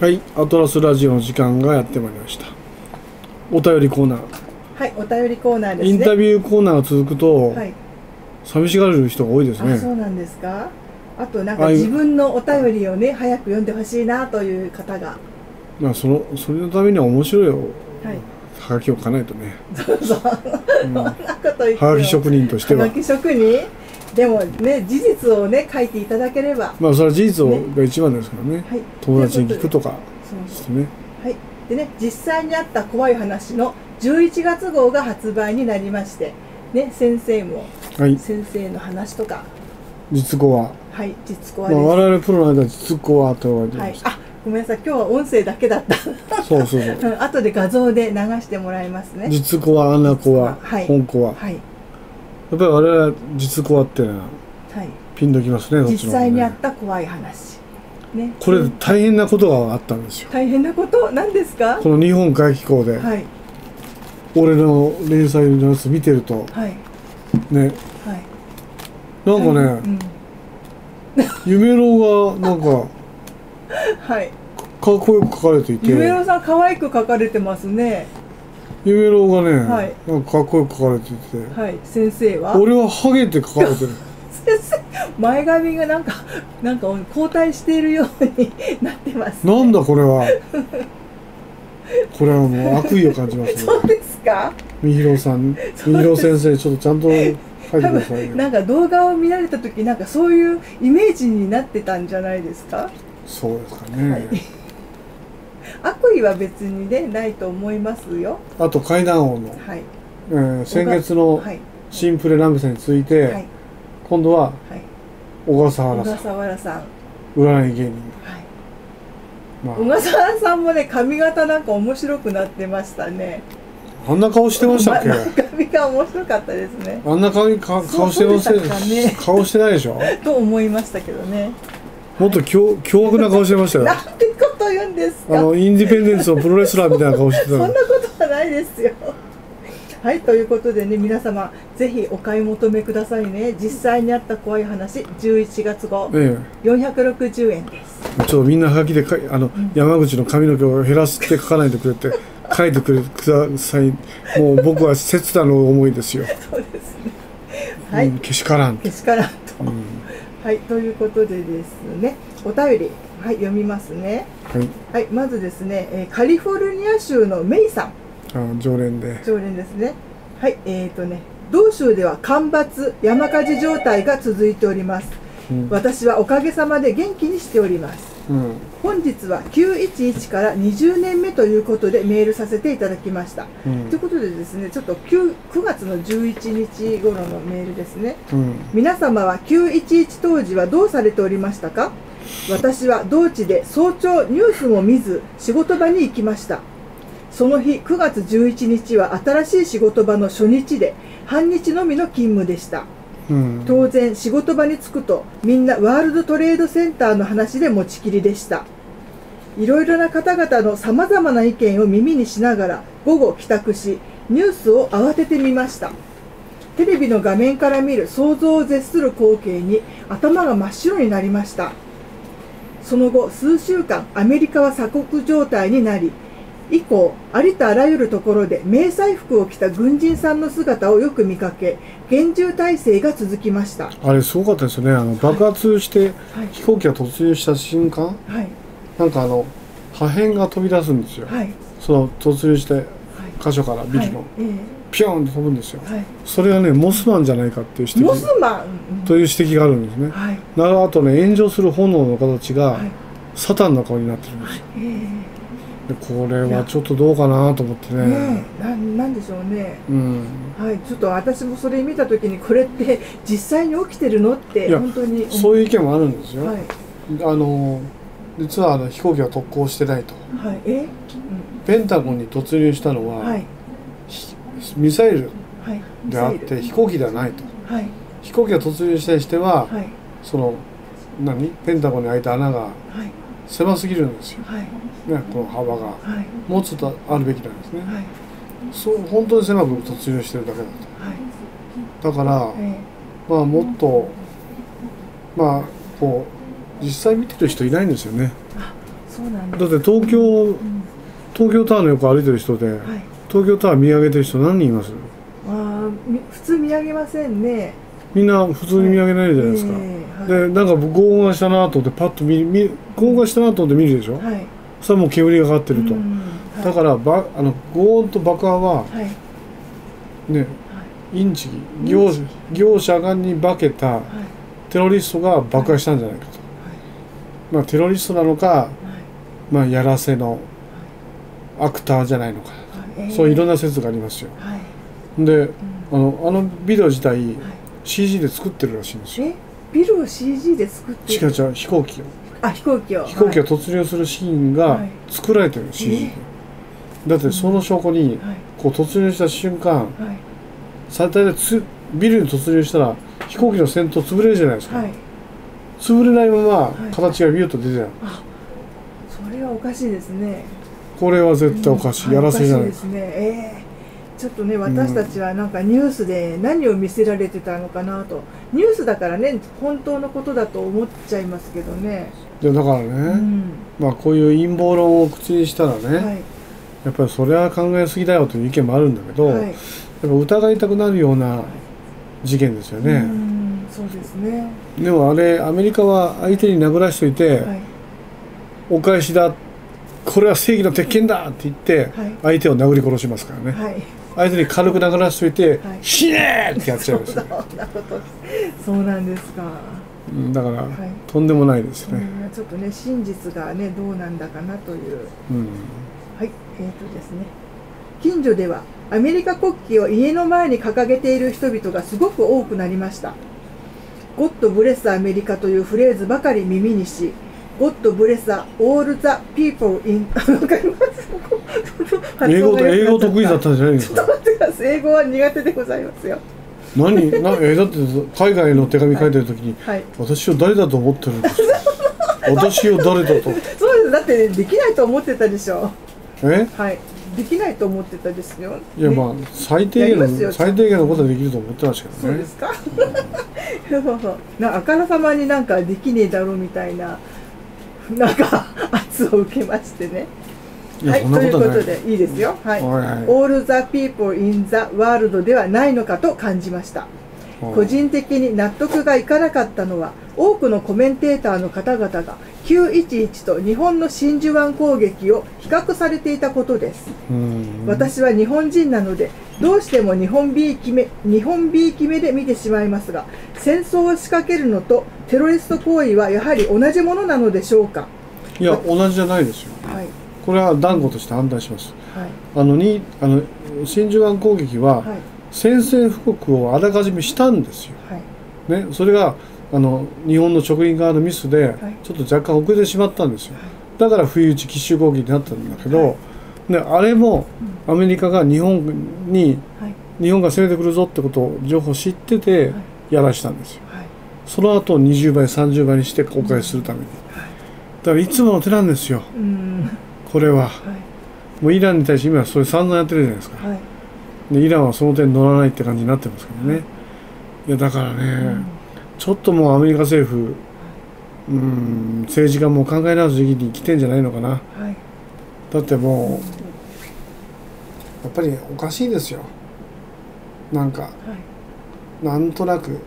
はい、アトラスラジオの時間がやってまいりました。お便りコーナー、はい、お便りコーナーですね。インタビューコーナーが続くと、はい、寂しがる人が多いですあ、そね。うなんですか？あとなんか自分のお便りをね早く読んでほしいなという方が、まあそのそれのためには面白いはい、はがきを書かないとね。そうそう、うん。そんなこと言ってはがき職人としては。はが、き職人？でもね事実をね書いていただければ、まあそれは事実をねが一番ですからね。はい、友達に聞くとかそうしてね。はい、でね実際にあった怖い話の11月号が発売になりまして、ね先生もはい、先生の話とか、実語は、はい実行はまあです。我々プロの間実語はと言われてはいます。、あごめんなさい今日は音声だけだった。そうそうそう。うん後で画像で流してもらいますね。実語は、穴子は、はい本子は。はいやっぱり我々は実語はっていうのははい。ピンときますね、どっち実際にあった怖い話。ね。これうん大変なことがあったんですよ。大変なこと？なんですか？この日本外機構で、はい俺の連載のやつ見てるとはいねはい。なんかね、うん夢郎がなんか はい。かっこよく書かれていて夢郎さん可愛く描かれてますね。夢郎がね、はいなんかかっこよく書かれていてはい。先生は？俺はハゲって書かれてる 先生前髪がなんかなんか交代しているようになってます、ね。なんだこれは これはもう悪意を感じますねそうですか？みひろさんみひろ先生ちょっとちゃんと書いてく多ださいなんか動画を見られた時なんかそういうイメージになってたんじゃないですか？そうですかね、はい悪意は別にねないと思いますよ。あと階段王の、はい。えー先月のはい新プレラムセについて、はい今度ははい。小笠小原さ笠原さん。ん占い芸人はい。ま小笠原さんもね髪型なんか面白くなってましたね。ああんな顔してましたっけ、ま 髪が面白かったですね。あんな顔にか顔してませんね顔してないでしょ？と思いましたけどね。もっと凶凶悪な顔してましたよなんてこと言うんですか？あのインディペンデンスのプロレスラーみたいな顔してたのそんなことはないですよ。はい、ということでね、皆様、ぜひお買い求めくださいね。実際にあった怖い話、11月号、え460円です。え、ちょっとみんなはがきでかいあの、ん山口の髪の毛を減らして書かないでくれって 書いてくれくださいもう僕は切なの思いですよ、そうですね。はい、うん、けしからん、けしからんと。うんはい、ということでですね、お便り、はい、読みますね。はいはい、まずですね、えーカリフォルニア州のメイさん。あ常連で常連ですね。はい、えーとね、同州では干ばつ、山火事状態が続いております。うん、私はおかげさまで元気にしております。うん本日は911から20年目ということでメールさせていただきました。うんということでですね、ちょっと 9, 9月の11日頃のメールですね。うん皆様は911当時はどうされておりましたか？私は同地で早朝ニュースも見ず仕事場に行きました。その日9月11日は新しい仕事場の初日で半日のみの勤務でした。うん。当然仕事場に着くとみんなワールドトレードセンターの話で持ちきりでした。いろいろな方々のさまざまな意見を耳にしながら午後帰宅しニュースを慌ててみました。テレビの画面から見る想像を絶する光景に頭が真っ白になりましたその後数週間アメリカは鎖国状態になり以降ありとあらゆるところで迷彩服を着た軍人さんの姿をよく見かけ厳重体制が続きました。あれすごかったですよね。あの爆発してはい。飛行機が突入した瞬間はい。なんかあの破片が飛び出すんですよ、はい。その突入してはい。箇所からビルの、はい。えピョーンって飛ぶんですよ。えはい。それがねモスマンじゃないかっていう指モス摘マン。という指摘があるんですね。はい。なるあとね炎上する炎の形がはい。サタンの顔になってるんですよ。えでこれはちょっとどうかなと思ってね。えねえなんなんでしょうね。うん。はい。ちょっと私もそれ見た時にこれって 実際に起きてるのって本当に思そういう意見もあるんですよ、はい。あの実はあの飛行機は特攻してないと。はい。え？ペンタゴンに突入したのは、うんはいミサイルはい。であって飛行機ではないと。はい。飛行機が突入したにしては、はい。その何？ペンタゴンに開いた穴がはい。狭すぎるんですよ、はい。ね、この幅が。はい。もうちょっとあるべきなんですね、はい。そう本当に狭く突入してるだけだはい。とだから、えまあもっとまあこう実際見てる人いないんですよね。だだって東京うん。東京タワーの横歩いてる人ではい東京タワー見上げてる人何人います？あ普通見上げませんね。みんな普通に見上げないじゃないですか、ええはい。でなんか轟音がしたなと思ってパッと見見轟音がしたなと思って見るでしょ、はい。そしたらもう煙がかかってると、だからばあの轟音と爆破ははい。ねインチキ業業者がに化けたはい。テロリストが爆破したんじゃないかと、まあテロリストなのかはい。まあやらせのアクターじゃないのか、はいそういろんなな説がありますよ。はい。でうん。あのあのビデオ自体はい。CG で作ってるらしいんですよ。え？ビルを CG で作って？違う違う飛行機を。あ飛行機を。飛行機がは突入するシーンがはい。作られてる CG で。だってその証拠にいはい。こう突入した瞬間はい。最大でつビルに突入したら飛行機の先頭潰れるじゃないですか、はい。潰れないままい。形がビュッと出てる、それはおかしいですねこれは絶対おかしい、うんやらせじゃない。ですね。ええちょっとね私たちはなんかニュースで何を見せられてたのかなと。ニュースだからね本当のことだと思っちゃいますけどね、いやだからね、うん。まあこういう陰謀論を口にしたらね、はい。やっぱりそれは考えすぎだよという意見もあるんだけど、はい。やっぱ疑いたくなるような事件ですようね、んそうですね。でもあれアメリカは相手に殴らしといて、はい。お返しだこれは正義の鉄拳だって言ってはい。相手を殴り殺しますからね、はい。相手に軽く殴らしといてはい「死ね!」ってやっちゃう なるほど。そうなんですか。うんだから、はい。とんでもないですね、うんちょっとね真実がねどうなんだかなという。うん。はい、えーとですね、近所ではアメリカ国旗を家の前に掲げている人々がすごく多くなりました。ゴッドブレスアメリカというフレーズばかり耳にし、ゴッドブレスア all the people in わかります？英語と英語得意だっちょたんじゃないんですか？っと待ってください。英語は苦手でございますよ。何？なえだって海外の手紙書いてる時に、はい。私を誰だと思ってるんですか？私を誰だと？そうです。だって、ね、できないと思ってたでしょ。え？はい。できないと思ってたですよ。いやねまあ最低限の最低限のことはできると思ってましたけどねそうですか？そうそうなあからさまになんかできねえだろうみたいななんか圧を受けましてね。はいとということでいいですよ。はい。はい。はい All the people in the world ではないのかと感じました。個人的に納得がいかなかったのは多くのコメンテーターの方々が911と日本の真珠湾攻撃を比較されていたことです。うん。私は日本人なのでどうしても日本びいき目日本びいき目で見てしまいますが戦争を仕掛けるのとテロリスト行為はやはり同じものなのでしょうか？いや同じじゃないですよ。はい。これは断固として反対します。はい。あのにあの真珠湾攻撃ははい。宣戦布告をあらかじめしたんですよ、はい。ね、それがあの日本の職員側のミスでちょっと若干遅れてしまったんですよ。だから不意打ち奇襲攻撃になったんだけど、ね、あれもアメリカが日本にはい。日本が攻めてくるぞってことを情報知っててやらしたんですよ。はい。その後20倍30倍にしてお返しするために。だからいつもの手なんですよ。うん。これは。はい。もうイランに対して今それ散々やってるじゃないですか。はい。でイランはその点乗らないって感じになってますけどね。い。やだからね、ちょっともうアメリカ政府うん政治家も考え直す時期に来てんじゃないのかな。はい。だってもうやっぱりおかしいですよ。なんかはい。なんとなく。はい。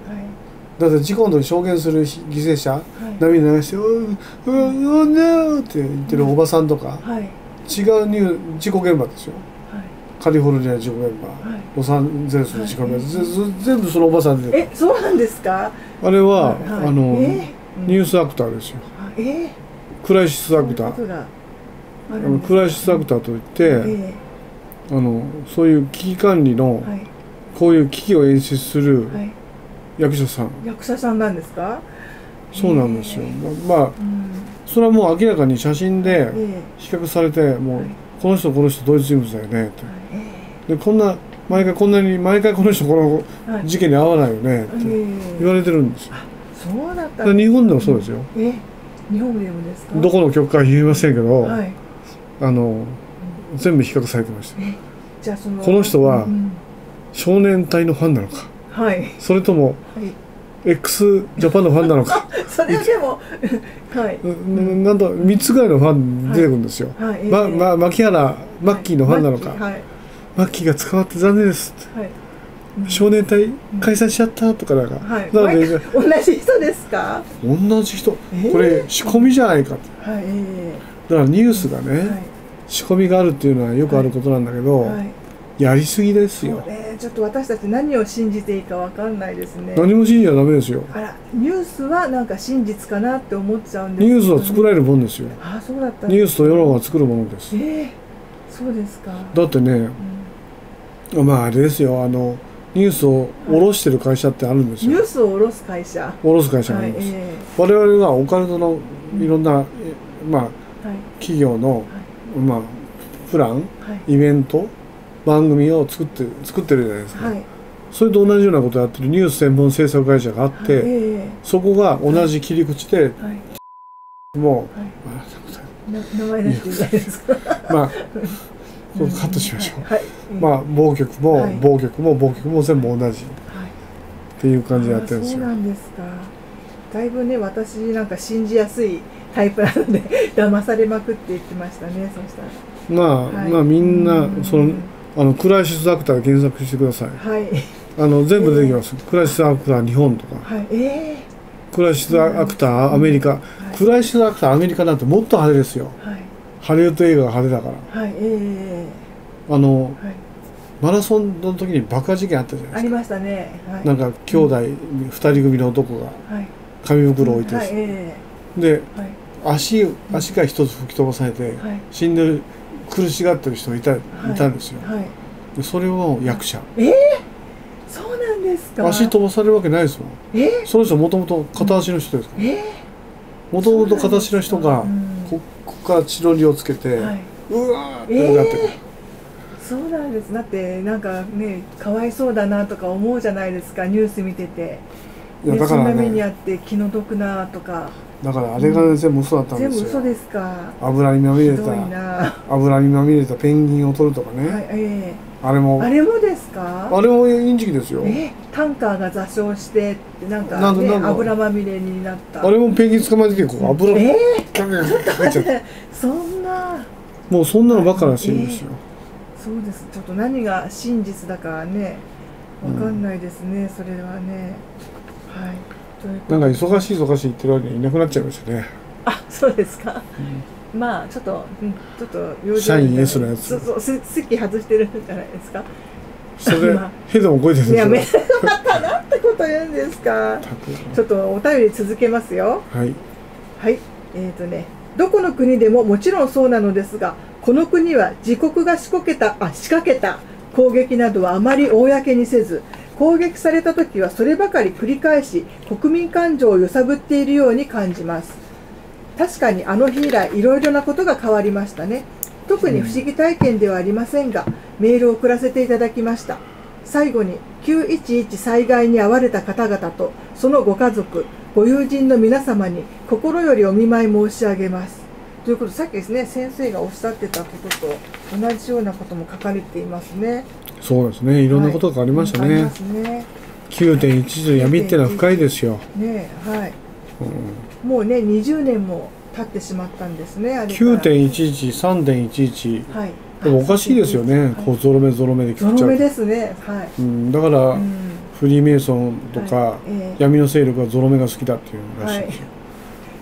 だって事故の時証言する犠牲者はい。涙流して「うーうーうーって言ってるおばさんとか。はい。違うニュー事故現場ですよ。はいカリフォルニア事故現場はい。ロサンゼルスの事故現場、ぜぜ全部そのおばさんで。えそうなんですか？あれは、はい。はいあの、えニュースアクターですよ。あえー。クライシスアクター。ああのクライシスアクターといって、えあのそういう危機管理のこういう危機を演出するはい。役者さん、役者さんなんですか？そうなんですよ、へままあうん。それはもう明らかに写真でえ比較されてもう、はいこの人この人同一人物だよねって。ええでこんな毎回こんなに毎回この人この事件に合わないよねってええ。言われてるんですよ。そうだった日本でもそうですよ。え日本でもですか？どこの曲か言いませんけど、はい。あの全部比較されてました。じゃあそのこの人はうん。少年隊のファンなのか。はい。それともはい x ジャパンのファンなのか。それはでもはい。うんなんと3つぐらいのファン出てくるんですよ、はいまま、牧原マッキーのファンなのか、はいはい。マッキーが捕まって残念ですって。はい。少年隊解散しちゃったとかなん。か、はい。なので同じ人ですか？同じ人。えーこれ仕込みじゃないかってはいえだからニュースがね、仕込みがあるっていうのはよくあることなんだけど、はいやりすぎですよ。ね。ちょっと私たち何を信じていいかわかんないですね。何も信じちゃダメですよ。あらニュースはなんか真実かなって思っちゃうんですニュースは作られるもんですよ。あそうだったニュースと世論は作るものです。ええそうですか、だってねうん。まああれですよ。あのニュースを下ろしてる会社ってあるんですよ。ニュースを下ろす会社。下ろす会社があはいるんです、え。我々がオカルトのいろんな、えまあえはい。企業の、まあプランはい。イベント番組を作って作ってるじゃないですか、はい。それと同じようなことをやってるニュース専門制作会社があって、はい。えそこが同じ切り口でもはい。な名前出していいですか。うまあカットしましょう、はい、うんまあ暴曲も、はい。暴曲も暴曲も全部同じ。っはい。ていう感じでやってるんですよ。あそうなんですか。だいぶね私なんか信じやすいタイプなので騙されまくっていきましたねそしたら。まあ、はい。まあみんなうん。そのあのクライシスアクターで検索してください。はい。あの全部出てきます、クライシスアクター日本とか。はい。えクライシスアクターアメリカ、えクライシスアクターアメリカなんてもっと派手ですよ。はい。ハリウッド映画が派手だから。はい。えあのえはい。マラソンの時に爆破事件あったじゃないですありましたね。はい。かなんか兄弟二人組の男がはい。紙袋を置いて、はい。えでえはい。足足が一つ吹き飛ばされて、はい。死んでる苦しがってる人がいた,、い、たんですよ。はい。でそれを役者。ええそうなんですか。足飛ばされるわけないですもん。ええその人もともと片足の人ですから。ええもともと片足の人がうんこここから血のりをつけて、はい。うわーってなってる、そうなんです。だってなんかねかわいそうだなとか思うじゃないですかニュース見てて、ね、だからそんな目にあねって気の毒なとかだからあれが、ね、全部嘘だったんですよ。全部嘘ですか。油にまみれたな。油にまみれたペンギンを取るとかね、はいえあれも。えあれもですか？あれもインチキですよ。えタンカーが座礁してってなんか,、ね、なんかなんか油まみれになった。あれもペンギン捕まえてきてこう油そんなもうそんなのばっからしいんですよ、そうですちょっと何が真実だかねわかんないですね、それはねはいなんでか忙しい忙しい言ってるわけにいなくなっちゃいましたね。あそうですか、まあちょっと、うん、ちょっと用事社員 S のやつ。そうそうす席外してるんじゃないですか。それでまあヘドも超えてるんいやめですよ またなんてこと言うんですか。ちょっとお便り続けますよ。はい。はい。えーとねどこの国でももちろんそうなのですがこの国は自国が仕掛けたあ仕掛けた攻撃などはあまり公にせず攻撃された時はそればかり繰り返し国民感情を揺さぶっているように感じます。確かにあの日以来いろいろなことが変わりましたね。特に不思議体験ではありませんがメールを送らせていただきました。最後に911災害に遭われた方々とそのご家族ご友人の皆様に心よりお見舞い申し上げます。ということでさっきですね先生がおっしゃってたことと同じようなことも書かれていますね。そうですね。いろんなことがありましたね、はい。ますね。9.11の闇ってのは深いですよ、ねはい。うん、もうね20年も経ってしまったんですねあれから。9.113.11はい。でもおかしいですよね、こうゾロ目ゾロ目でゾ食っちゃうと。ロ目ですねはい、うん、だから、うん。フリーメイソンとか、はい。ええ。闇の勢力はゾロ目が好きだっていうらしい。ですよ、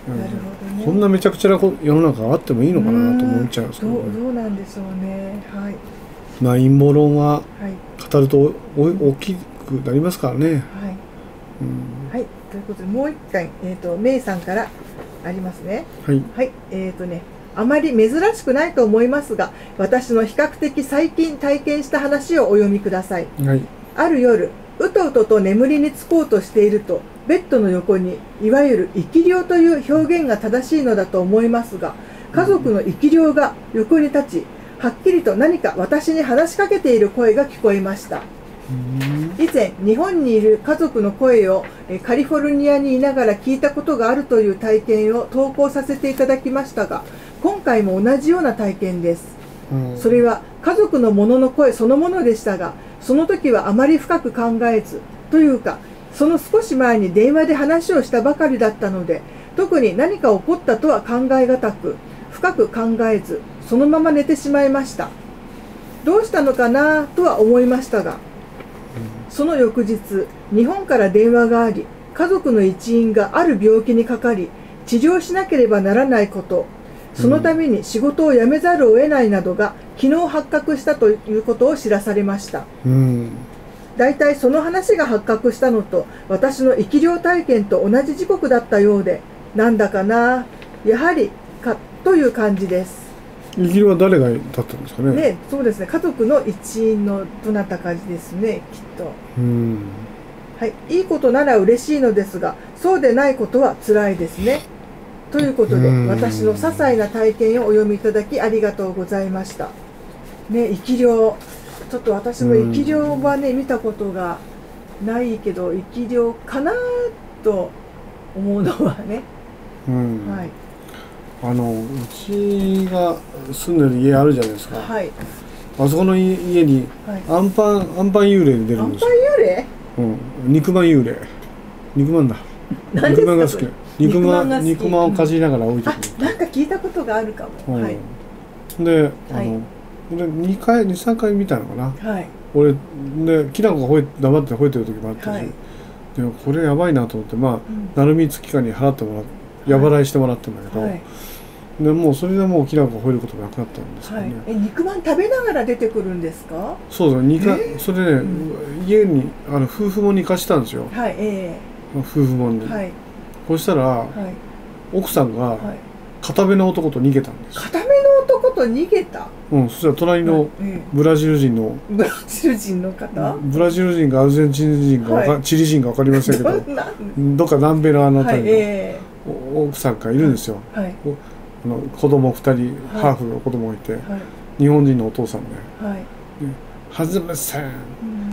うん。なるほど。ねこんなめちゃくちゃなこ世の中があってもいいのかなと思っちゃうんですけど、どうね、どうなんでしょうね。はい。まあ陰謀論ははい語るとお大きくなりますからね、はい。うん。はい。ということでもう一回えっ、とメイさんからありますね。はい。はい。えっ、とねあまり珍しくないと思いますが私の比較的最近体験した話をお読みください。はい。ある夜うとうとと眠りにつこうとしているとベッドの横にいわゆる生き量という表現が正しいのだと思いますが家族の生き量が横に立ちはっきりと何か私に話しかけている声が聞こえました。うん。以前日本にいる家族の声をえカリフォルニアにいながら聞いたことがあるという体験を投稿させていただきましたが今回も同じような体験です。うん。それは家族のものの声そのものでしたがその時はあまり深く考えずというかその少し前に電話で話をしたばかりだったので特に何か起こったとは考えがたく深く考えずそのまま寝てしまいました。どうしたのかなとは思いましたがその翌日日本から電話があり家族の一員がある病気にかかり治療しなければならないことそのために仕事を辞めざるを得ないなどが昨日発覚したということを知らされました。うん。大体その話が発覚したのと私の生き量体験と同じ時刻だったようでなんだかなやはりかという感じです。生きるは誰がだったんですかね？ねそうですね。家族の一員のどなたかですねきっと。うん。はい。いいことなら嬉しいのですがそうでないことは辛いですね。ということでうん。私の些細な体験をお読みいただきありがとうございました。ね生き量ちょっと私も生き量はね見たことがないけど生き量かなと思うのはね、うん。はい。あのうちが住んでる家あるじゃないですか、はい。あそこの家家にはい。アンパンアンパン幽霊で出るアンパンんですよ、幽霊？うん、肉まん幽霊。肉まんだ。肉まんが好き。肉まん肉まんをかじりながら置いてあくなんか聞いたことがあるかも、る、はい。うん、であの、はい俺2回23回見たのかな。はい。俺できなこが吠え黙って吠えてる時もあったし、はい。でもこれやばいなと思ってまあうん。成美月花に払ってもらってや払いしてもらったんだけど、はい。でもうそれでもうきなこが吠えることがなくなったんですよね、はい、え肉まん食べながら出てくるんですか？そうだ2回、えー？それね、家にあの夫婦もんに貸したんですよ。はいえ夫婦もんに、えはい。そしたらはい。奥さんがはい片目の男と逃げたんです。よ、固めの男と逃げた？うん、そしたら隣のえブラジル人のえブラジル人の方？ブラジル人かアルゼンチン人かわか、はい。チリ人か分かりませんけどどっか南米のあのはい辺りの、え。お奥さんがいるんですよ、えはい。あの子供2人、はい。ハーフの子供がいてはい。日本人のお父さんで。はい「はずまさん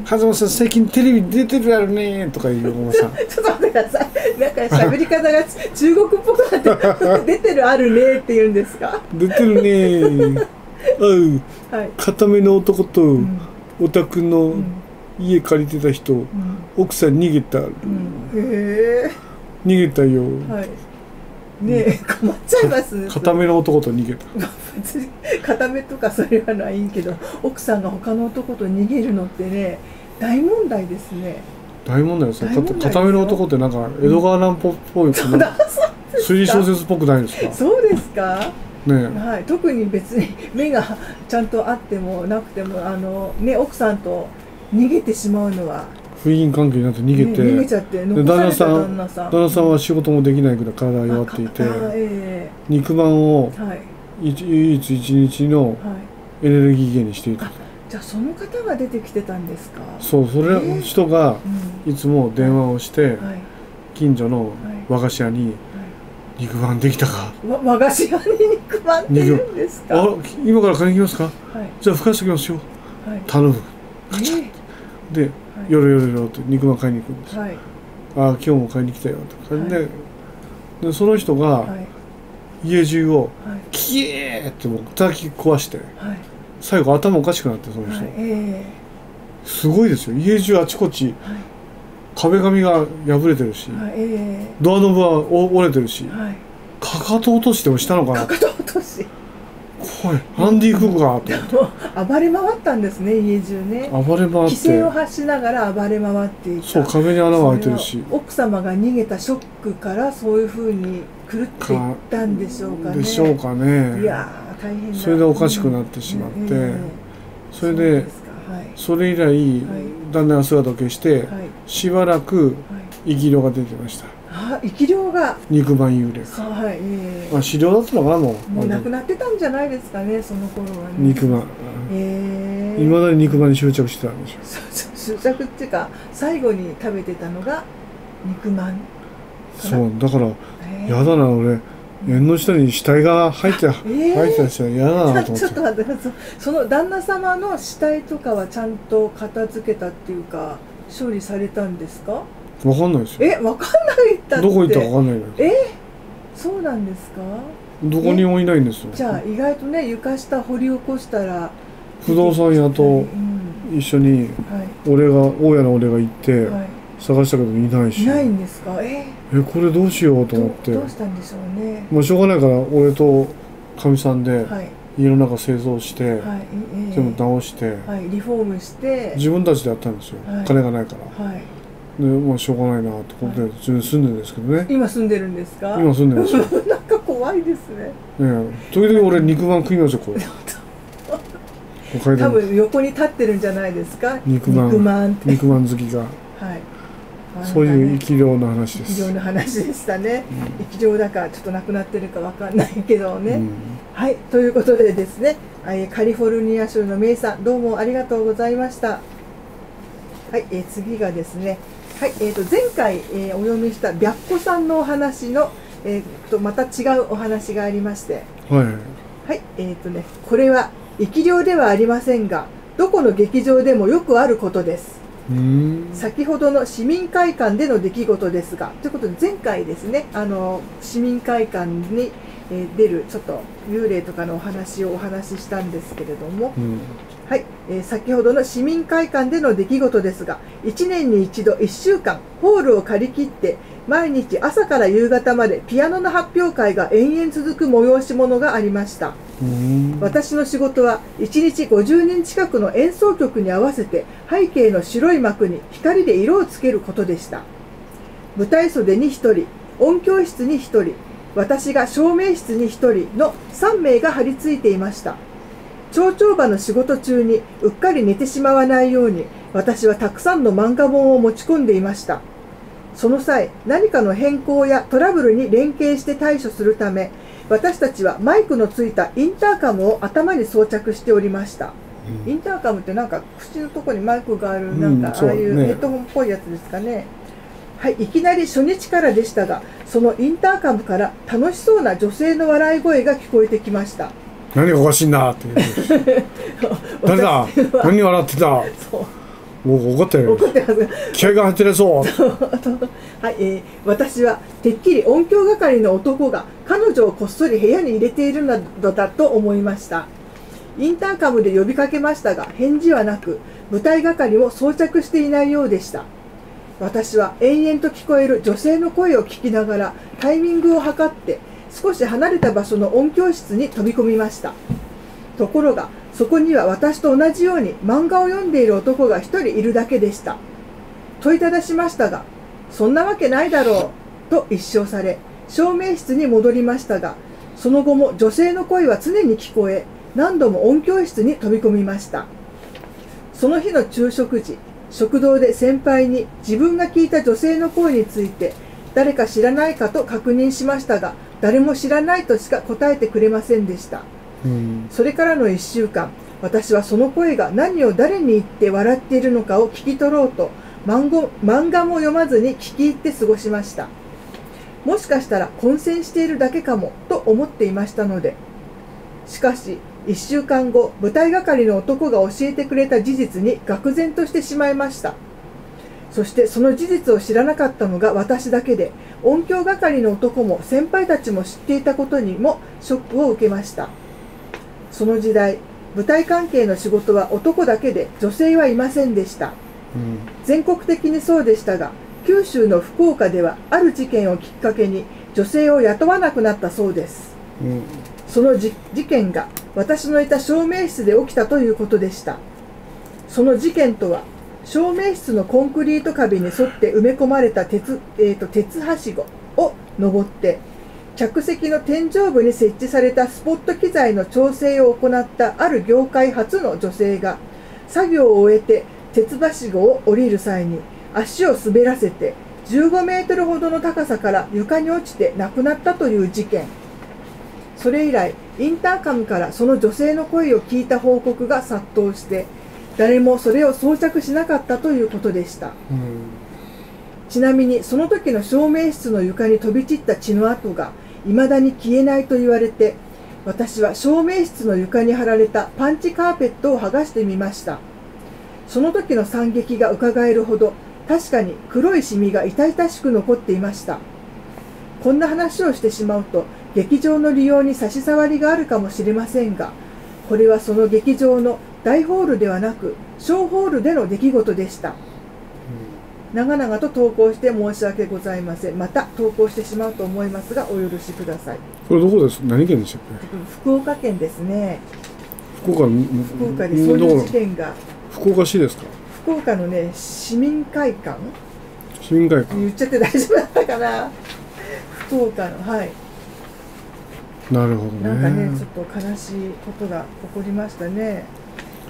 うんはずまさん最近テレビ出てるやろね」とか言うおばさん。ちょっと待ってください。なんか喋り方が中国っぽくなって 出てるあるねって言うんですか？出てるね うん。はい。固めの男とうん。お宅のうん。家借りてた人、うん。奥さん逃げた、うん。へ逃げたよ、えはいねえ困っちゃいます。ね 固めの男と逃げた別に固めとかそれはないけど奥さんが他の男と逃げるのってね大問題ですね。大問題ですよ。固めの男ってなんか江戸川乱歩っぽい、そうだ推理小説っぽくないですか？そうですか？ねはい。特に別に目がちゃんとあってもなくてもあのね奥さんと逃げてしまうのは、不倫関係になって逃げて、ね逃げちゃってで残旦那さん旦那さん。は仕事もできないくらい体が弱っていて肉まんをえはい一唯一一日のはい。エネルギー源にしていたあじゃあその方が出てきてたんですか？そうそれえー人がうん。いつも電話をしてはい。近所の和菓子屋に「肉まんできたか？わ和菓子屋に肉まんって言うんですか？あ今から買いに行きますか？はい。じゃあ吹かしてきますよ。はい。頼む。え。ではい。よろよろよろって肉まん買いに行くんです。はい。ああ今日も買いに来たよって感じで,、はい。でその人がはい。家中をはい。キエーってもう叩き壊してはい。最後頭おかしくなってその人、はい。えすごいですよ。家中あちこち壁紙が破れてるし、ドアノブはお折れてるしかかと落としてもしたのかな。かかと落としおい。アンディ・クークかと暴れ回ったんですね家中ね。暴れ回っ規制をて発しながら暴れ回っていた。そう壁に穴が開いてるし。奥様が逃げたショックからそういうふうに狂っていったんでしょうかね。でしょうかね。いやー大変だ。それでおかしくなってしまって。うんええそれではい。それ以来、旦那が姿を消して、はい。しばらくはい。生き量が出てましたあ生き量が。肉まん幽霊はいええ。まあ飼料だったのかなもう。もう亡くなってたんじゃないですかねその頃はね。肉まん。ええ。いまだに肉まんに執着してたんでしょ。執着っていうか最後に食べてたのが肉まんそうだからへえ。やだな俺。縁の下に死体が入ってえ入ってた人は嫌だなと思ちょってっと待ってそその旦那様の死体とかはちゃんと片付けたっていうか処理されたんですか？わかんないですよ。えわかんないったって。どこ行ったかわかんないのよ。えそうなんですか？どこにもいないんですよ。じゃあ意外とね床下掘り起こしたら不動産屋とうん。一緒にはい。俺が大家の俺が行ってはい。探したけどいないし。いないんですか？え？えこれどうしようとど思って。どうしたんでしょうね。まあしょうがないから俺とかみさんではい。家の中清掃して、はい、ええ。全部直して、はい、リフォームして。自分たちでやったんですよ、はい。金がないから。はいでまあしょうがないなってことではい自分住んでるんですけどね。今住んでるんですか？今住んでますよ、ね なんか怖いですね。え、時々俺肉まん食いますよこれ。多段分横に立ってるんじゃないですか？肉まん。肉まん肉まん好きが。はい。そういう生き量の話です。生き量の話でしたね、生き量だからちょっとなくなってるかわかんないけどね、うん。はいということでですねえーカリフォルニア州のメイさんどうもありがとうございました。はい、えー次がですねはい、えー、と前回、えーお読みした白子さんのお話の、えーとまた違うお話がありまして。はい。はい、えーとね、これは生き量ではありませんが、どこの劇場でもよくあることです。先ほどの市民会館での出来事ですが、ということで前回ですね、あの市民会館に、えー出るちょっと幽霊とかのお話をお話ししたんですけれども、うん。はい、えー先ほどの市民会館での出来事ですが、1年に一度1週間ホールを借り切って、毎日朝から夕方までピアノの発表会が延々続く催し物がありました。うーん。私の仕事は1日50人近くの演奏曲に合わせて背景の白い幕に光で色をつけることでした。舞台袖に1人音響室に1人私が照明室に1人の3名が張り付いていました。蝶々場の仕事中にうっかり寝てしまわないように私はたくさんの漫画本を持ち込んでいました。その際何かの変更やトラブルに連携して対処するため私たちはマイクのついたインターカムを頭に装着しておりました。インターカムってなんか口のところにマイクがあるうんなんかああいうねヘッドホンっぽいやつですかねはいいきなり初日からでしたがそのインターカムから楽しそうな女性の笑い声が聞こえてきました。何がおかしいんだって。誰だ？何笑ってた？もう。怒ってる。怒ってます。気合が入ってるそう。はい、えー私はてっきり音響係の男が彼女をこっそり部屋に入れているなどだと思いました。インターカムで呼びかけましたが返事はなく舞台係も装着していないようでした私は延々と聞こえる女性の声を聞きながらタイミングを測って少し離れた場所の音響室に飛び込みました。ところがそこには私と同じように漫画を読んでいる男が一人いるだけでした。問いただしましたがそんなわけないだろうと一笑され照明室に戻りましたがその後も女性の声は常に聞こえ何度も音響室に飛び込みました。その日の昼食時食堂で先輩に自分が聞いた女性の声について誰か知らないかと確認しましたが誰も知らないとしか答えてくれませんでした。うん。それからの1週間私はその声が何を誰に言って笑っているのかを聞き取ろうと漫画漫画も読まずに聞き入って過ごしました。もしかしたら混戦しているだけかもと思っていましたのでしかし1週間後舞台係の男が教えてくれた事実に愕然としてしまいました。そしてその事実を知らなかったのが私だけで音響係の男も先輩たちも知っていたことにもショックを受けました。その時代舞台関係の仕事は男だけで女性はいませんでした。うん。全国的にそうでしたが九州の福岡ではある事件をきっかけに女性を雇わなくなったそうです。うんその事件が私のいた照明室で起きたということでした。その事件とは照明室のコンクリート壁に沿って埋め込まれた鉄,、えーと鉄はしごを登って客席の天井部に設置されたスポット機材の調整を行ったある業界初の女性が作業を終えて鉄はしごを降りる際に足を滑らせて15メートルほどの高さから床に落ちて亡くなったという事件。それ以来インターカムからその女性の声を聞いた報告が殺到して誰もそれを装着しなかったということでした。うん。ちなみにその時の照明室の床に飛び散った血の跡が未だに消えないと言われて私は照明室の床に貼られたパンチカーペットを剥がしてみました。その時の惨劇が伺えるほど確かに黒いシミが痛々しく残っていました。こんな話をしてしまうと劇場の利用に差し障りがあるかもしれませんがこれはその劇場の大ホールではなく小ホールでの出来事でした。長々と投稿して申し訳ございません。また投稿してしまうと思いますがお許しください。これどこです？何県でしたっ福岡県ですね。け福岡福岡でそういう事件が。福岡市ですか？福岡のね市民会館。市民会館。言っちゃって大丈夫だったかな。福岡のはいなるほどね。なんかねちょっと悲しいことが起こりましたね。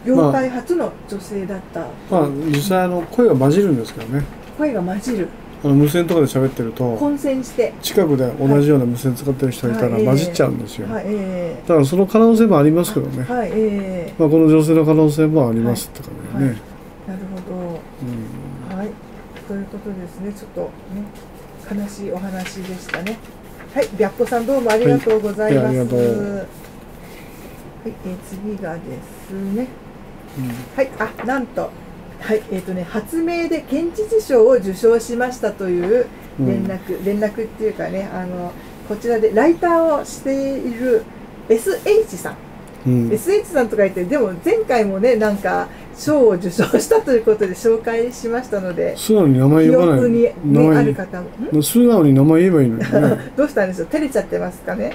業界初の女性だった、まあ実際あの声が混じるんですけどね。声が混じる。あの無線とかで喋ってると混戦して。近くで同じような無線使ってる人がいたらはい。混じっちゃうんですよ、はいえだからその可能性もありますけどね、えはいえまあ、この女性の可能性もありますって感じでね、なるほど。うん。はい、ということですね、ちょっとね、悲しいお話でしたね。はい、白子さんどうもありがとうございます。はいはい、えー次がですね、はい、あ、なんと、はい、えっ、とね、発明で県知事賞を受賞しましたという連絡、連絡っていうかね、あの、こちらでライターをしている SH さん。うん、SH さんとか言ってでも前回もねなんか賞を受賞したということで紹介しましたので素直に名前記呼ばない憶に、名ね、あ前る方も。ん。素直に名前言えばいいのにね、どうしたんでしょう？照れちゃってますかね。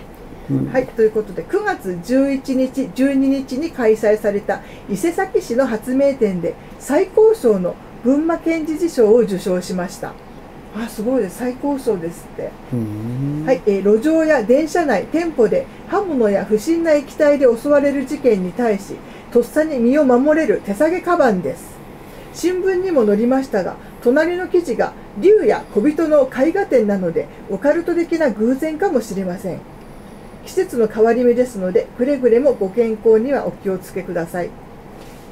うん。はいということで9月11日12日に開催された伊勢崎市の発明展で最高賞の群馬県知事賞を受賞しましたあすごいです最高賞ですってうんはい、えー路上や電車内、店舗で刃物や不審な液体で襲われる事件に対し、とっさに身を守れる手提げカバンです。新聞にも載りましたが、隣の記事が竜や小人の絵画展なので、オカルト的な偶然かもしれません。季節の変わり目ですので、くれぐれもご健康にはお気をつけください。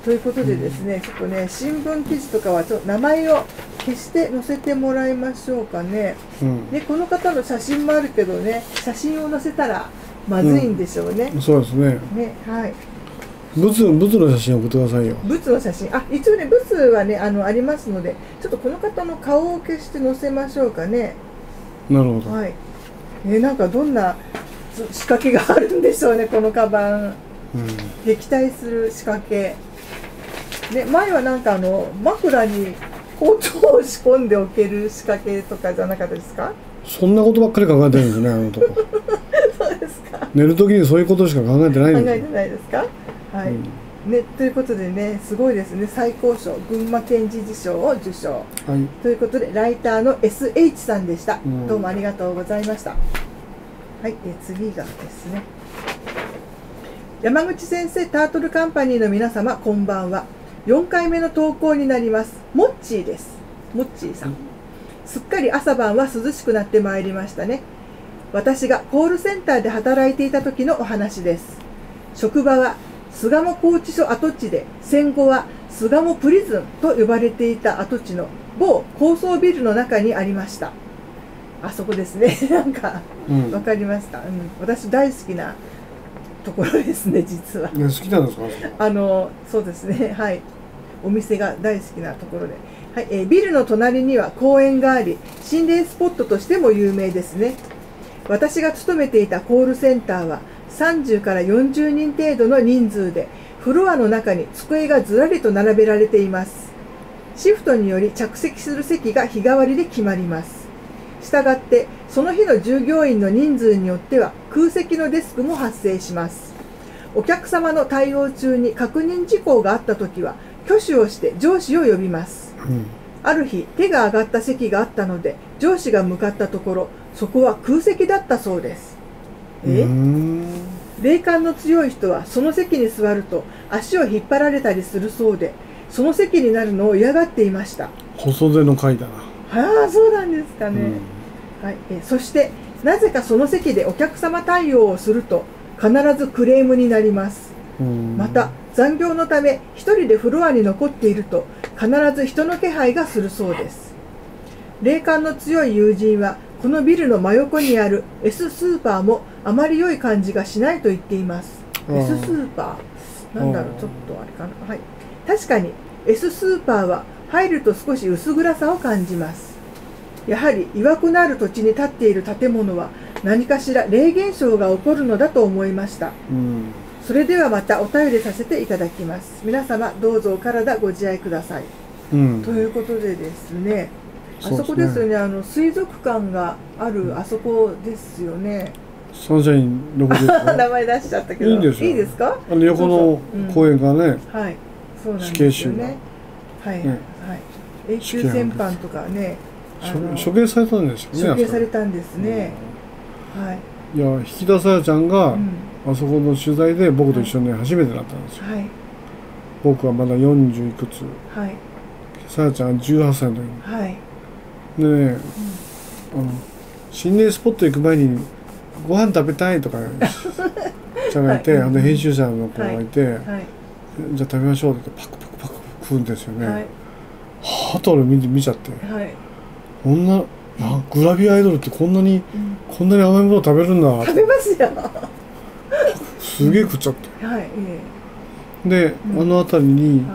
ということでですね、ちょっとね、新聞記事とかはちょっと名前を消して載せてもらいましょうかね。うんね、この方の写真もあるけどね写真を載せたらまずいんでしょうね。そうですねねはい仏仏の写真送ってくださいよ仏の写真あ一応ね仏はねあのありますのでちょっとこの方の顔を消して載せましょうかね。なるほど、はい。えなんかどんな仕掛けがあるんでしょうねこのカバン。うん撃退する仕掛け。ね前はなんかあの枕に包丁を仕込んでおける仕掛けとかじゃなかったですか？そんなことばっかり考えてるんですねあのとこ そうですか。寝る時にそういうことしか考えてないんですよ考えてないですか？はい。うんね、ということでね、すごいですね、最高賞、群馬県知事賞を受賞。はいということで、ライターの SH さんでした。うんどうもありがとうございました。はい、え次がですね。山口先生タートルカンパニーの皆様、こんばんは。4回目の投稿になります。モッチーです。モッチーさん。すっかり朝晩は涼しくなってまいりましたね。私がコールセンターで働いていた時のお話です。職場は巣鴨拘置所跡地で戦後は巣鴨プリズンと呼ばれていた跡地の某高層ビルの中にありましたあそこですね なんかうんわかりました、うん、私大好きなところですね実はね好きなんですか？あのそうですねはいお店が大好きなところで、はいえービルの隣には公園があり心霊スポットとしても有名ですね。私が勤めていたコールセンターは30から40人程度の人数でフロアの中に机がずらりと並べられています。シフトにより着席する席が日替わりで決まります。したがってその日の従業員の人数によっては空席のデスクも発生します。お客様の対応中に確認事項があったときは挙手をして上司を呼びます。うん。ある日手が上がった席があったので上司が向かったところそこは空席だったそうです。え、霊感の強い人はその席に座ると足を引っ張られたりするそうでその席になるのを嫌がっていました。細手の回だな、ああそうなんですかね、うん。はい、えそしてなぜかその席でお客様対応をすると必ずクレームになります。うん。また残業のため一人でフロアに残っていると必ず人の気配がするそうです。霊感の強い友人はこのビルの真横にある S スーパーもあまり良い感じがしないと言っています。S スーパー？なんだろうちょっとあれかな。はい。確かに S スーパーは入ると少し薄暗さを感じます。やはり曰くのある土地に建っている建物は何かしら霊現象が起こるのだと思いました。うんそれではまたお便りさせていただきます。皆様どうぞお体ご自愛ください。うん。ということでですね。あそこですよね。あの水族館があるあそこですよね。サンシャイン60 名前出しちゃったけど。いいんですよ。いいですか？あの横の公園がね、はい。そうなん死刑ですよ囚がね。はい、ね。はい。永久戦犯とかね。処刑されたんですよね処刑されたんですね、はい、いや引き出さやちゃんが、うん。あそこの取材で僕と一緒に初めてなったんですよ、はい。僕はまだ40いくつ。はい。さやちゃんが18歳の時はい。にでね、あの心霊スポット行く前にご飯食べたいとか ちゃんがいて、はい。あの編集者の子がいて、はい。じゃあ食べましょうってパクパクパク食うんですよね、はい。はあと俺見て見ちゃって。はい、こんなあグラビアアイドルってこんなにうん。こんなに甘いもの食べるんだ。食べますよ。すげえ食っちゃってはいえで、うん。あの辺りに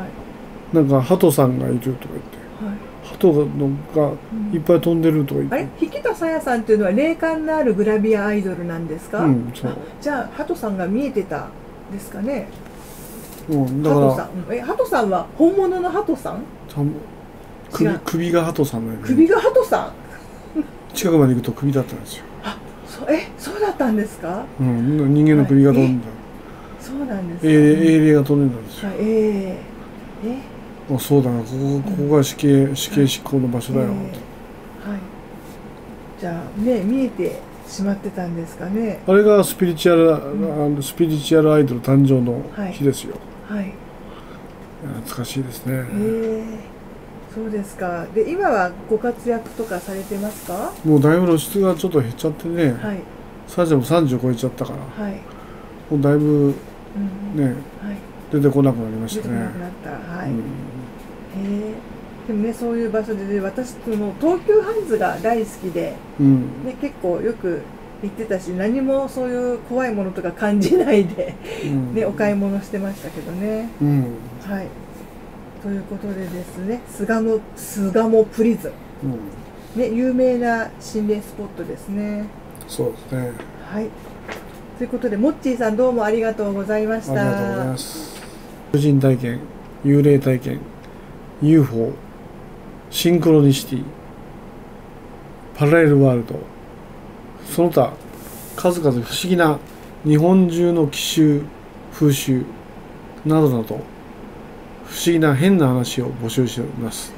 なんか鳩さんがいるとか言って。はい。鳩がのがいっぱい飛んでるとか言って。あれ？引田さやさんっていうのは霊感のあるグラビアアイドルなんですか、うんそう。あじゃあハトさんが見えてたですかね？うん、だハからトさん。うんえハトさんは本物のハトさん？首首が鳩さんのように首がハトさん？近くまで行くと首だったんですよ、そえそうだったんですか？うん、人間の首が飛んだ、そうなんですか、えー英霊が飛んでたんですよ。はいえええ？あそうだな。ここここが死刑死刑執行の場所だよ、ええはい。じゃあね見えてしまってたんですかね？あれがスピリチュアル、あのスピリチュアルアイドル誕生の日ですよ、はい。懐かしいですね、ええそうですか。で今はご活躍とかされてますか？もうだいぶ露出がちょっと減っちゃってね、はい。サージャも30超えちゃったから。はい、もうだいぶうんねはい。出てこなくなりましたね。出てこなくなった。はい、うん。へえ。でもねそういう場所で、ね、私その東急ハンズが大好きで、うん。ね、結構よく行ってたし何もそういう怖いものとか感じないで、うん。ね、お買い物してましたけどね。うん。はいということでですね巣鴨巣鴨プリズうん。ン、ね、有名な心霊スポットですね。そうですね。はい。ということでモッチーさんどうもありがとうございました。ありがとうございます。個人体験幽霊体験 UFO シンクロニシティパラレルワールド。その他数々不思議な日本中の奇襲風習などなど不思議な変な話を募集しております。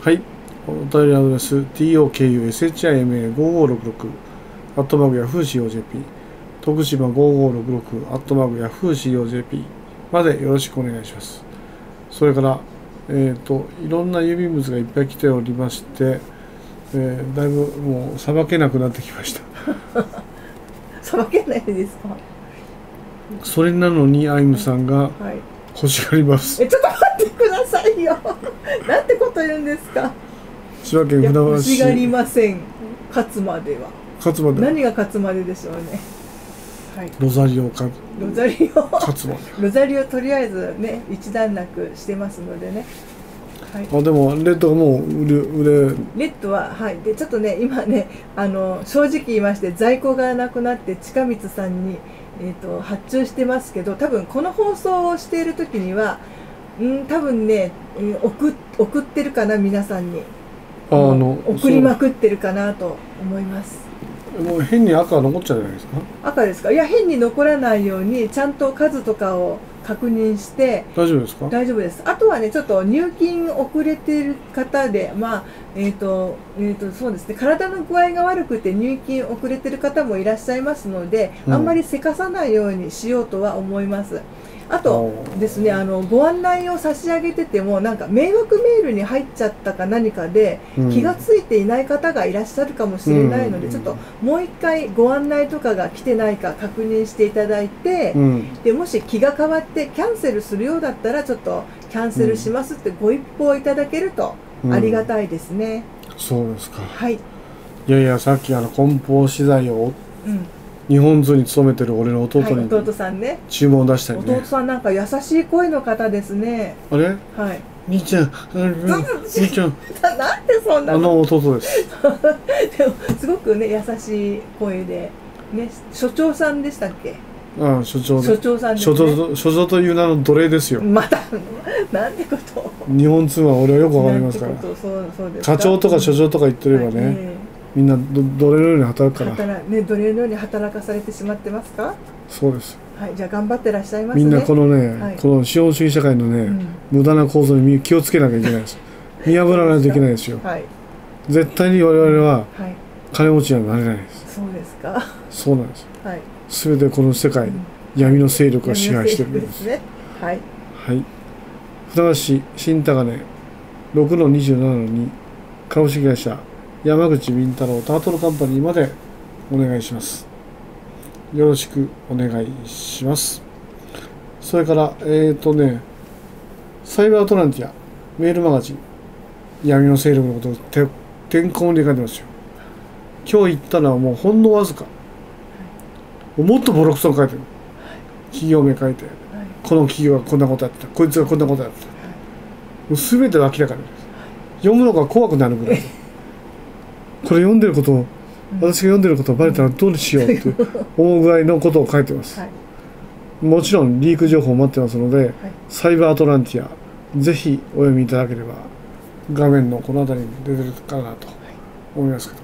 はい。お便りアドレス tokushima5566 アットマークヤフー COJP 徳島5566アットマークヤフー COJP までよろしくお願いします。それからえっ、といろんな郵便物がいっぱい来ておりまして、えーだいぶもうさばけなくなってきました。さばけないですか？それなのにアイムさんがはい欲しがります。えちょっと待ってくださいよ。なんてこと言うんですか。千葉県船橋欲しがり市ません。勝つまでは。勝まで。何が勝つまででしょうね。はい。ロザリオか。ロザリオ。勝つまで。ロザリオとりあえずね一段落してますのでね。はい。あでもレッドがもう売れ売れ。レッドははい。でちょっとね今ねあの正直言いまして在庫がなくなって近光さんに、えー、と発注してますけど多分この放送をしている時にはうん多分ね、えー送っ送ってるかな皆さんに。ああの送りまくってるかなと思います。もう変に赤残っちゃうじゃないですか。赤ですか？いや変に残らないようにちゃんと数とかを確認して大丈夫ですか？大丈夫です。あとはねちょっと入金遅れている方でまあえっ、と,、えー、とそうですね。体の具合が悪くて入金遅れてる方もいらっしゃいますので、うん。あんまりせかさないようにしようとは思いますあとですねあのご案内を差し上げててもなんか迷惑メールに入っちゃったか何かでうん。気がついていない方がいらっしゃるかもしれないので、うん。ちょっともう一回ご案内とかが来てないか確認していただいて、うん。でもし気が変わってキャンセルするようだったらちょっとキャンセルしますってご一報いただけるとありがたいですね、そうですか。はい、いやいやさっきあの梱包資材をうん日本図に勤めてる俺の弟はい、に弟さんね。注文を出したりね、弟さんなんか優しい声の方ですね。あれ？はい。兄ちゃん、うんうん兄ちゃん、ななんでそんなあのの弟です。でもすごくね優しい声でね。所長さんでしたっけ？ああ所長所で長さんです所長所長という名の奴隷ですよ。また なんてこと？を日本通は俺はよくわかりますから。そうそうですか。課長とか所長とか言ってればね、えみんなど奴隷のように働くえから働ね奴隷のように働かされてしまってますか？そうです。はいじゃあ頑張ってらっしゃいますね。みんなこのね、はい。この資本主義社会のね、うん。無駄な構造に気をつけなきゃいけないです 見破らないといけないですよ。はい。絶対に我々ははい。金持ちにはなれないです。そうですか。そうなんです。はい。全てこの世界、闇の勢力が支配してるんです。ね。はい。はい。船橋市新高値6の27の2株式会社山口敏太郎タートルカンパニーまでお願いします。よろしくお願いします。それからえっ、ー、とねサイバーアトランティアメールマガジン闇の勢力のことをててんこ盛りで書いてますよ。今日言ったのはもうほんのわずか。もっとボロクソ書いてる。企業名書いてこの企業がこんなことやってた。こいつがこんなことやってた。もう全て明らかに読むのが怖くなるぐらい。これ読んでることを私が読んでることをバレたらどうしようって 思うぐらいのことを書いてます。はい。もちろんリーク情報を待ってますのでサイバーアトランティアぜひお読みいただければ画面のこの辺りに出てるかなと思いますけど。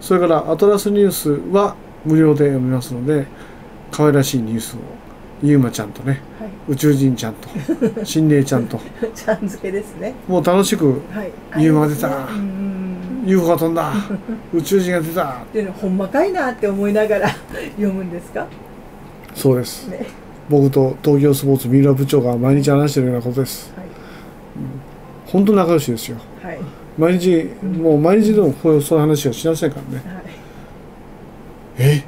それからアトラスニュースは無料で読みますので可愛らしいニュースをゆうまちゃんとねはい。宇宙人ちゃんと 心霊ちゃんと。ちゃん付けですね。もう楽しくはい。ユーマが出た。うんうんうん UFO が飛んだ宇宙人が出た。っていうのほんまかいなって思いながら 読むんですか？そうです。ね。僕と東京スポーツ三浦部長が毎日話してるようなことです。はい。本当仲良しですよ。はい。毎日もう毎日でもそういう話はしませんからね。はい。え？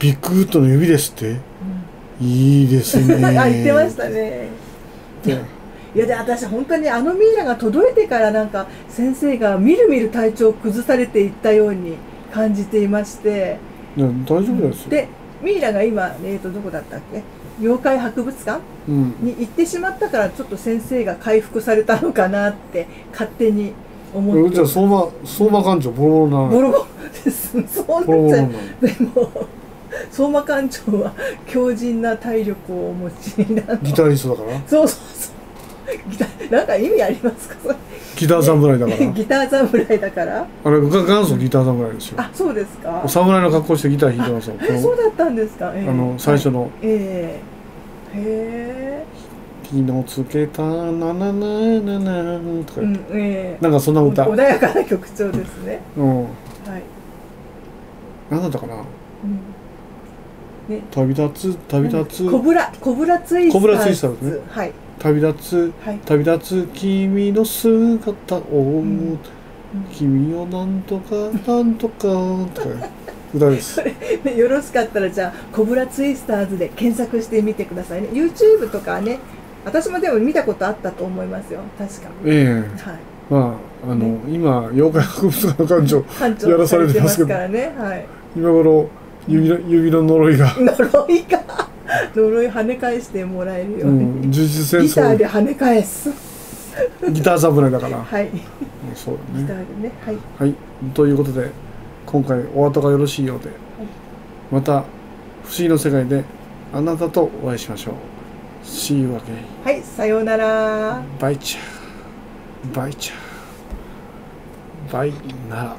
ビッグウッドの指ですって？いいですね。あ言ってましたねいやで私本当にあのミイラが届いてからなんか先生がみるみる体調を崩されていったように感じていまして。いや大丈夫ですよ、でミイラが今、えー、とどこだったっけ？妖怪博物館？うん、に行ってしまったからちょっと先生が回復されたのかなって勝手に思って。じゃあ相馬相馬館長ボロボロな。ボロボロです。そうななっちゃうでも相馬館長は強靭な体力をお持ちになってギタリストだから。そうそうそうなんか意味ありますか？ギター侍だから。ギター侍だから？あれが元祖ギター侍ですよ。あそうですか。侍の格好してギター弾いてますよ。そうのだったんですか、ええ。あの最初の。ええ。へ「昨日つけたななななな」とかえ、うん、ええなんかそんな歌穏やかな曲調ですねうんはい、何だったかなうん、旅立つ旅立つコブラコブラツイスターズコブラツイスターズねはい旅立つはい。旅立つ君の姿を、ん。君をなんとか なんとかとか歌です。ねよろしかったらじゃあコブラツイスターズで検索してみてくださいね。YouTube とかね私もでも見たことあったと思いますよ。確か。ええ。はい。まああの、今妖怪博物館の館長館長やらされてますけど。からねはい。今頃指の指の呪いが、呪いが 呪い跳ね返してもらえるよううに、ん、呪術戦ギターで争跳ね返す。ギター侍だから、はい。うんそうだギターねでねはい。はい。ということで今回お後がよろしいようで、また不思議の世界であなたとお会いしましょう。See you again はいさようなら。バイチャー。バイチャー。バイなら